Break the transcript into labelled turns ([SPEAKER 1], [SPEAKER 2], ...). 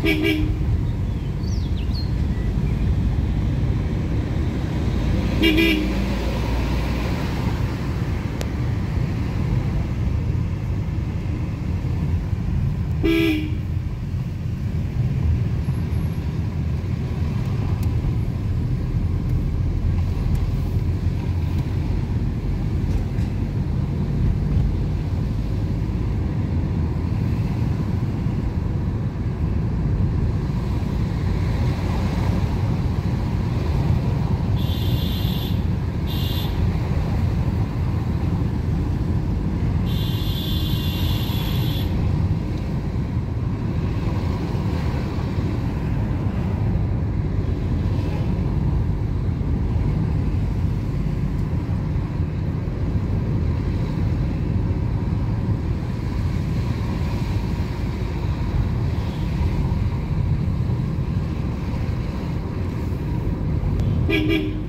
[SPEAKER 1] Thank you. Hee hee!